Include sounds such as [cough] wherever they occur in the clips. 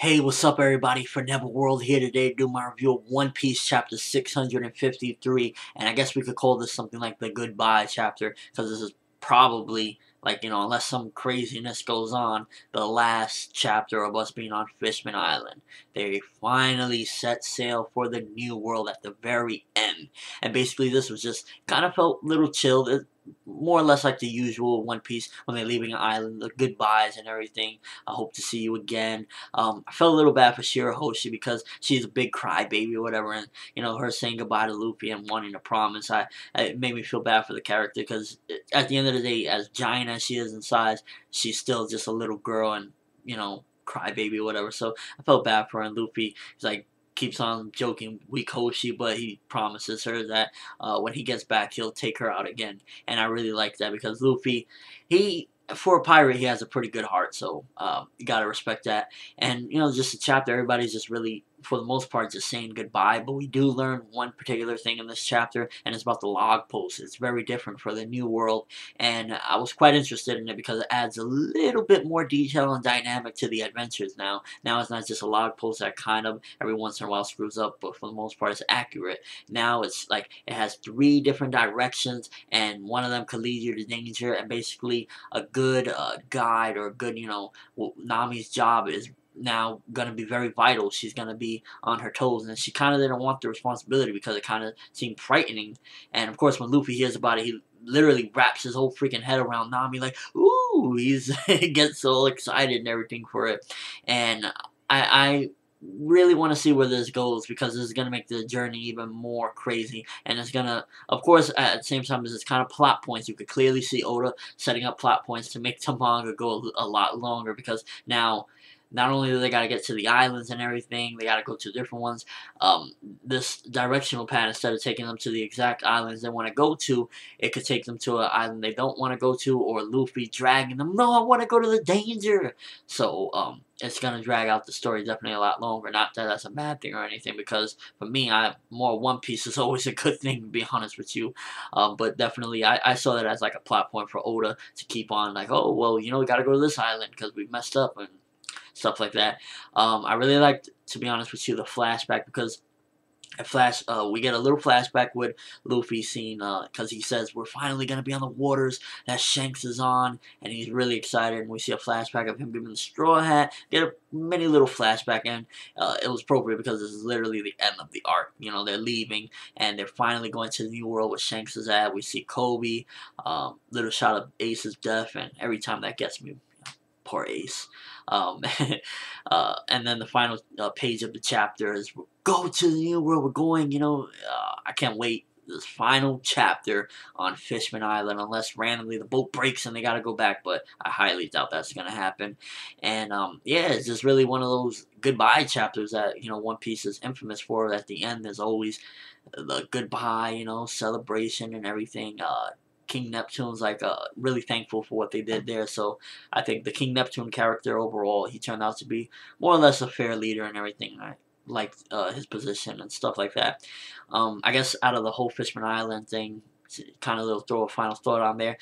Hey, what's up, everybody? ForneverWorld here today to do my review of One Piece chapter 653. And I guess we could call this something like the goodbye chapter because this is probably, like, you know, unless some craziness goes on, the last chapter of us being on Fishman Island. They finally set sail for the new world at the very end. And basically, this was just kind of felt a little chilled more or less like the usual One Piece when they're leaving an island, the goodbyes and everything. I hope to see you again. Um, I felt a little bad for Shirahoshi because she's a big crybaby or whatever, and you know her saying goodbye to Luffy and wanting to promise. I it made me feel bad for the character because at the end of the day, as giant as she is in size, she's still just a little girl and you know crybaby or whatever. So I felt bad for her. And Luffy is like keeps on joking weak Hoshi, but he promises her that uh, when he gets back, he'll take her out again. And I really like that because Luffy, he for a pirate, he has a pretty good heart, so um, you gotta respect that. And you know, just a chapter, everybody's just really for the most part, just saying goodbye. But we do learn one particular thing in this chapter, and it's about the log post. It's very different for the new world, and I was quite interested in it because it adds a little bit more detail and dynamic to the adventures now. Now it's not just a log post that kind of every once in a while screws up, but for the most part, it's accurate. Now it's like it has three different directions, and one of them could lead you to danger, and basically a good uh, guide or a good, you know, Nami's job is now going to be very vital. She's going to be on her toes, and she kind of didn't want the responsibility because it kind of seemed frightening. And of course, when Luffy hears about it, he literally wraps his whole freaking head around Nami, like, ooh, he's [laughs] gets so excited and everything for it. And I, I really want to see where this goes because this is going to make the journey even more crazy and it's going to of course at the same time as it's kind of plot points you could clearly see Oda setting up plot points to make the go a lot longer because now not only do they got to get to the islands and everything, they got to go to different ones. Um, this directional pad, instead of taking them to the exact islands they want to go to, it could take them to an island they don't want to go to, or Luffy dragging them. No, I want to go to the danger. So um, it's gonna drag out the story definitely a lot longer. Not that that's a bad thing or anything, because for me, I more One Piece is [laughs] always a good thing to be honest with you. Um, but definitely, I, I saw that as like a plot point for Oda to keep on like, oh well, you know, we got to go to this island because we messed up and stuff like that. Um, I really liked, to be honest with you, the flashback because a flash uh, we get a little flashback with Luffy scene because uh, he says we're finally gonna be on the waters that Shanks is on and he's really excited and we see a flashback of him giving the straw hat get a many little flashback and uh, it was appropriate because this is literally the end of the arc you know they're leaving and they're finally going to the new world where Shanks is at we see Koby, um, little shot of Ace's death and every time that gets me poor Ace um, [laughs] uh, and then the final uh, page of the chapter is go to the new world. We're going. You know, uh, I can't wait. This final chapter on Fishman Island, unless randomly the boat breaks and they gotta go back, but I highly doubt that's gonna happen. And um, yeah, it's just really one of those goodbye chapters that you know One Piece is infamous for. At the end, there's always the goodbye, you know, celebration and everything. Uh, King Neptune's like uh, really thankful for what they did there. So I think the King Neptune character overall, he turned out to be more or less a fair leader and everything. I liked uh, his position and stuff like that. Um, I guess out of the whole Fishman Island thing, kind of little throw a final thought on there.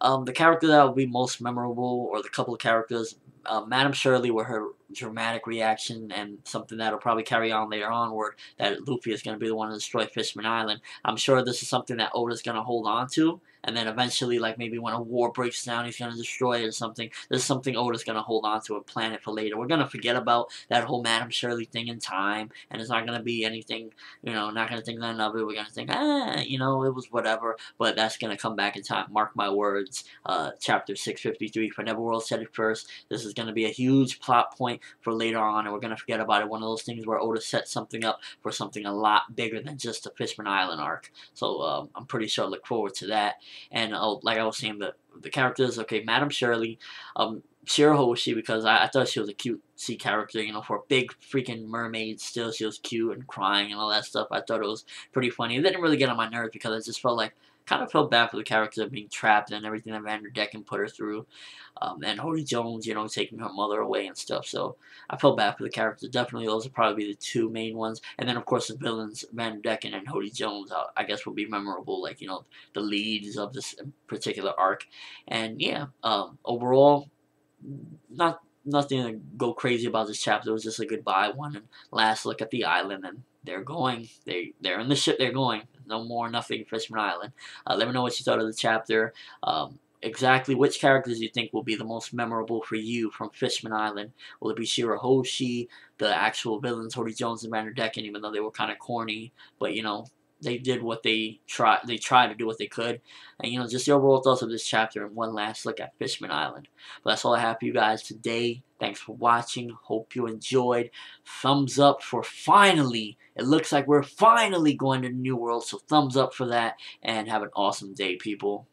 Um, the character that will be most memorable, or the couple of characters, uh, Madame Shirley with her dramatic reaction and something that'll probably carry on later onward, that Luffy is going to be the one to destroy Fishman Island. I'm sure this is something that Oda's going to hold on to and then eventually, like maybe when a war breaks down, he's gonna destroy it or something. This is something Oda's gonna hold on to and plan it for later. We're gonna forget about that whole Madame Shirley thing in time, and it's not gonna be anything, you know, not gonna think none of it. We're gonna think, ah, you know, it was whatever, but that's gonna come back in time. Mark my words. Uh, chapter 653 ForneverWorld said it first. This is gonna be a huge plot point for later on, and we're gonna forget about it. One of those things where Oda set something up for something a lot bigger than just the Fishman Island arc. So um, I'm pretty sure. I Look forward to that. And uh, like I was saying, the the characters, okay, Madam Shirley, um, Shirahoshi, because I, I thought she was a cute sea character, you know, for a big freaking mermaid, still she was cute and crying and all that stuff. I thought it was pretty funny. It didn't really get on my nerves because I just felt like kind of felt bad for the character being trapped and everything that Vanderdecken put her through. Um, and Hody Jones, you know, taking her mother away and stuff. So I felt bad for the character. Definitely, those would probably be the two main ones. And then, of course, the villains, Vanderdecken and Hody Jones, I, I guess will be memorable. Like, you know, the leads of this particular arc. And yeah, um, overall, not nothing to go crazy about this chapter. It was just a goodbye one and last look at the island and they're going. They they're in the ship. They're going. No more nothing. Fishman Island. Uh, let me know what you thought of the chapter. Um, exactly which characters you think will be the most memorable for you from Fishman Island. Will it be Shirahoshi, the actual villains, Hody Jones and Vanderdecken, even though they were kind of corny, but you know, they did what they tried they tried to do what they could. And you know just the overall thoughts of this chapter and one last look at fishman island. But that's all i have for you guys today. Thanks for watching. Hope you enjoyed. Thumbs up for finally it looks like we're finally going to new world so thumbs up for that. And have an awesome day people